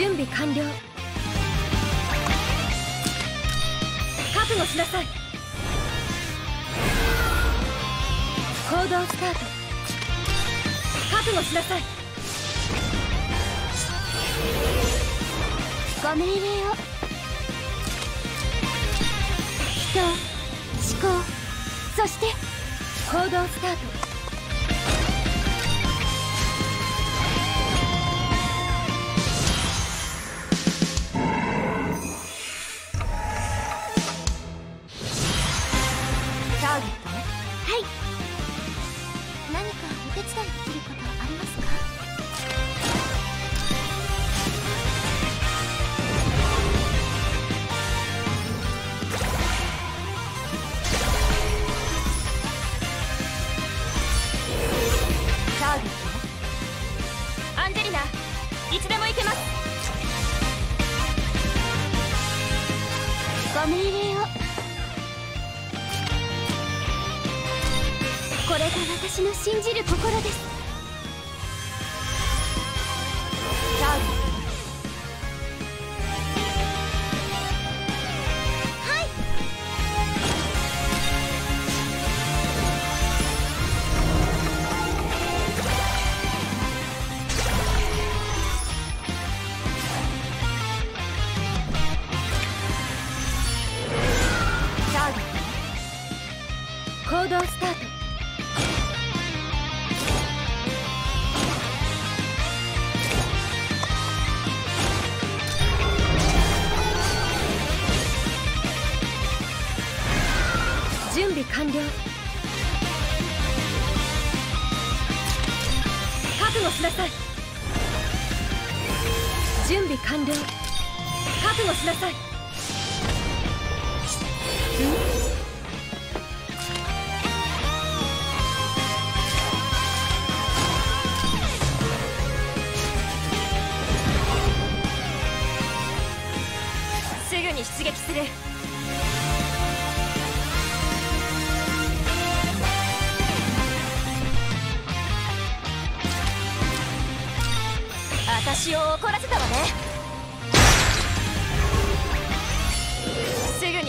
準備完了。覚悟しなさい。行動スタート。覚悟しなさい。ご命令を。人思考そして行動スタート。れが私の信じる心です。完了。覚悟しなさい。すぐに出撃する。私を怒らせたわね。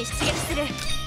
に出撃する。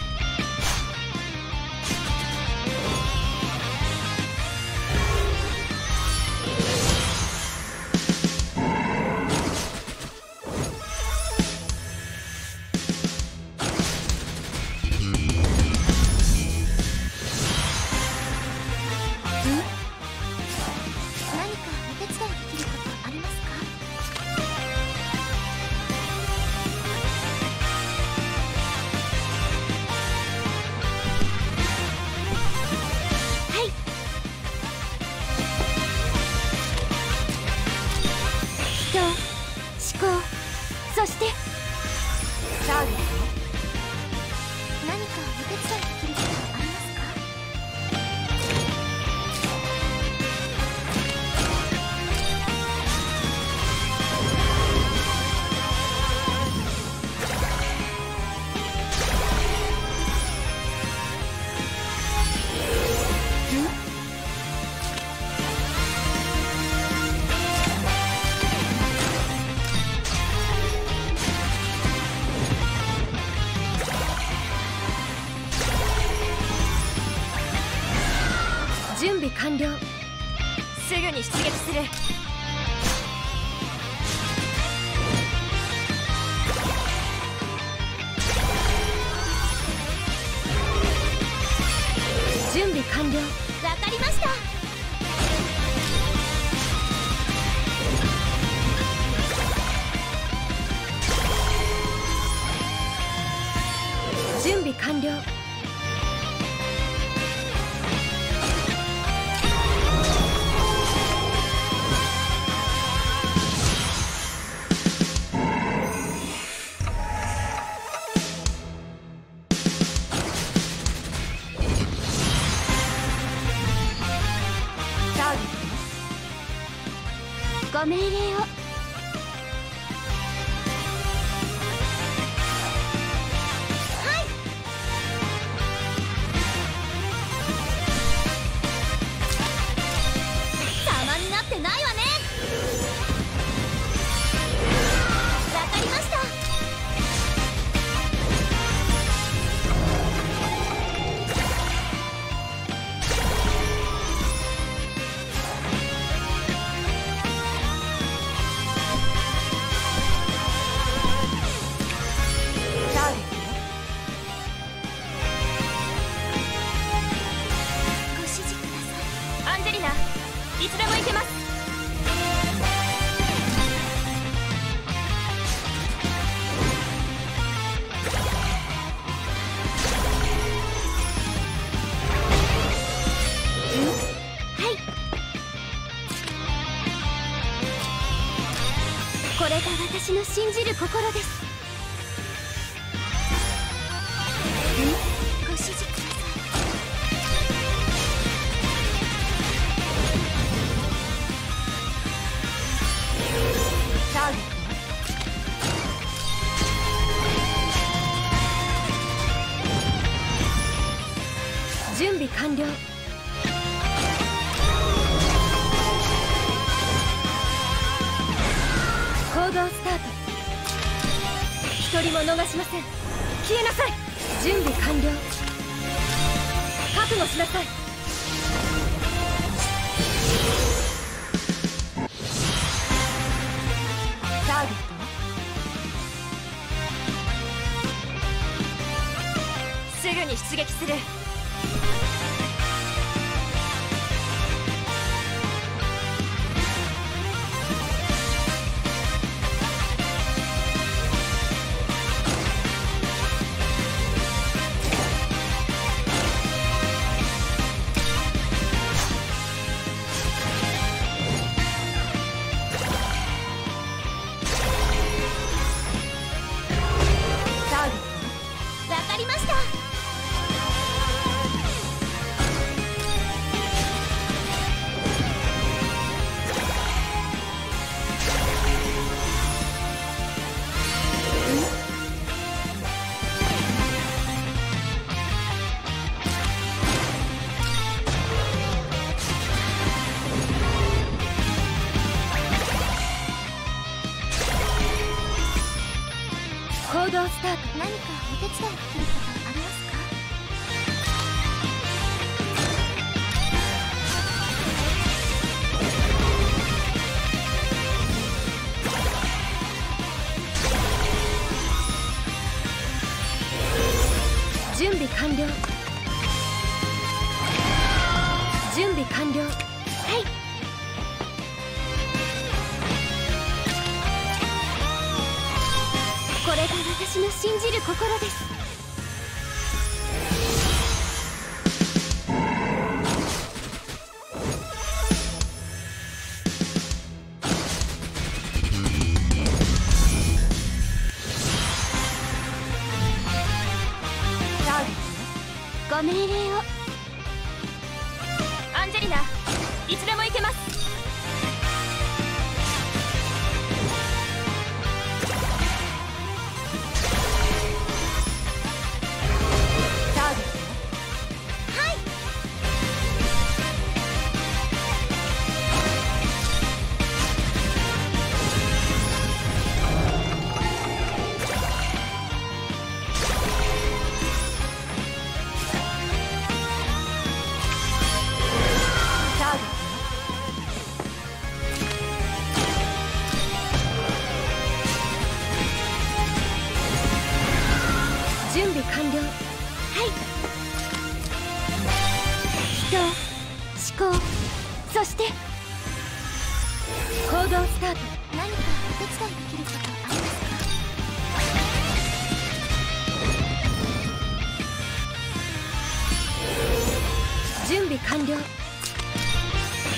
完了。わかりました。ご命令を。する。命令を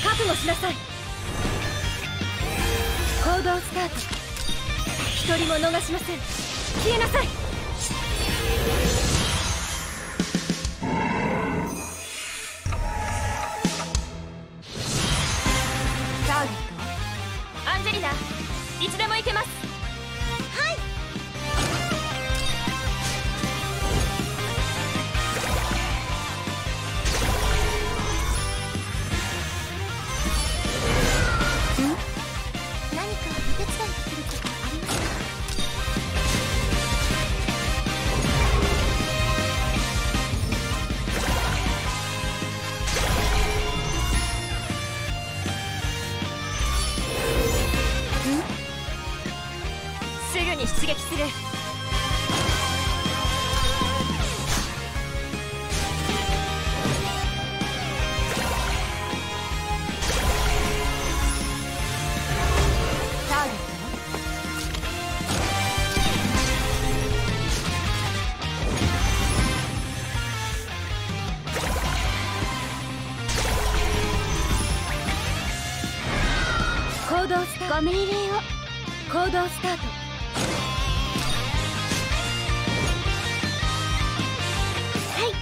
覚悟しなさい。行動スタート。一人も逃しません。消えなさい。ターゲットアンジェリナいつでも行けます。ご命令を。行動スタート。はい。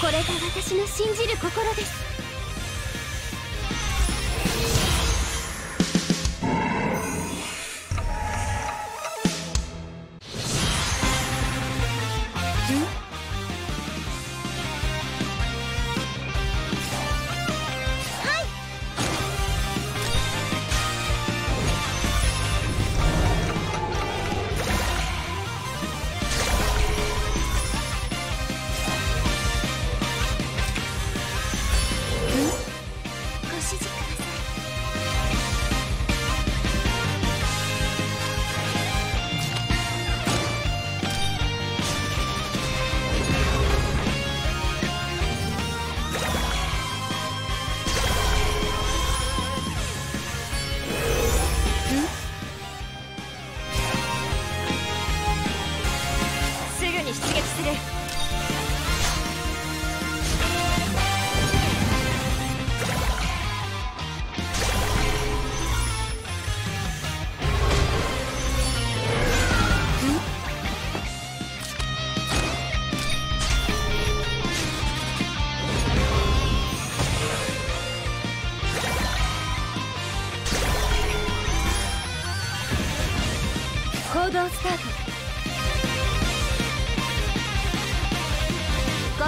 これが私の信じる心です。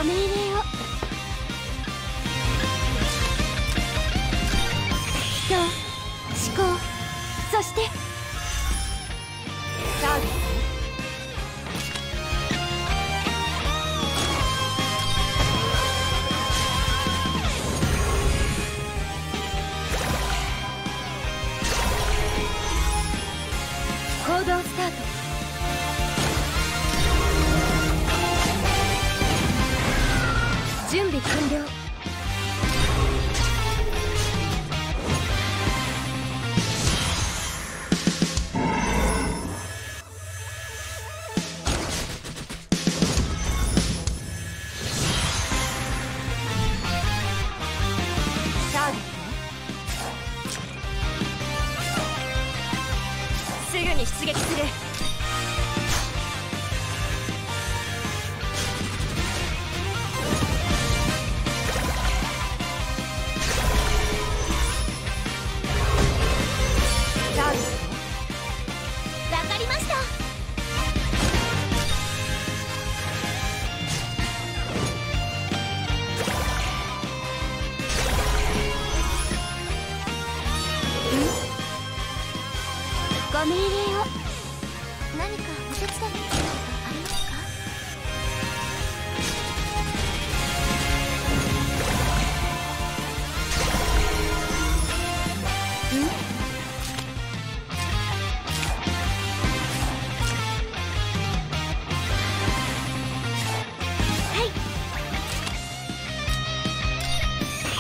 ご命令を。人思考そして。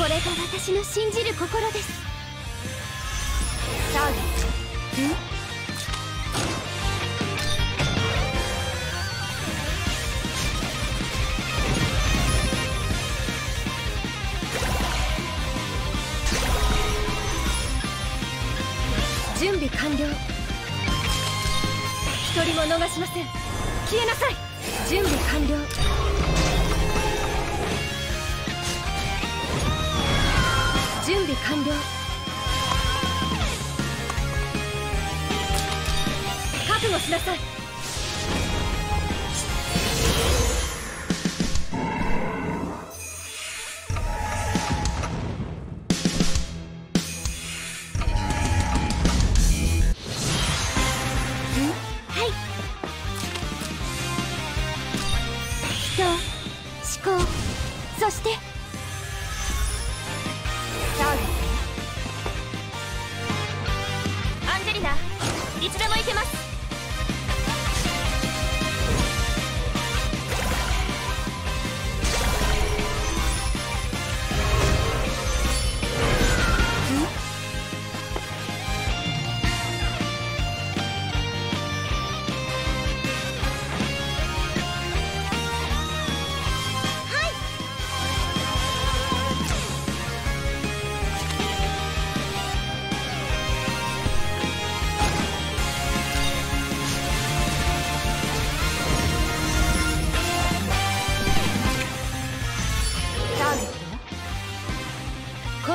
これが私の信じる心です。ターゲット準備完了。一人も逃しません。消えなさい。準備完了。準備完了。覚悟しなさい。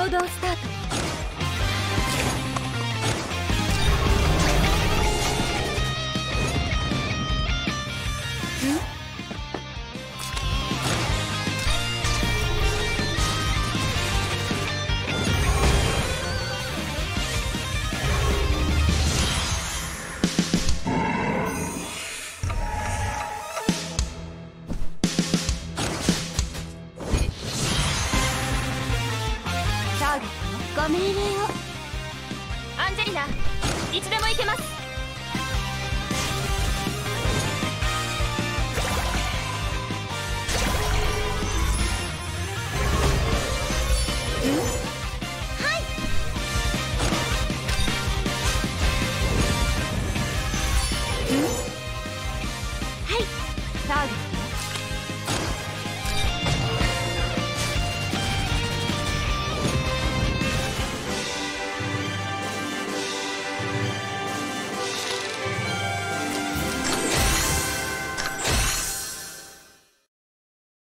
動スタート